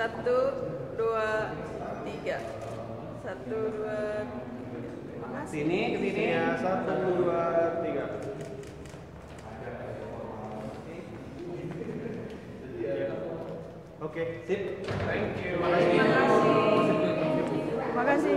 Satu, dua, tiga. Satu, dua, makasih. Sini, ke sini. Ya, satu, dua, tiga. Oke, Sip. thank you. 没关系。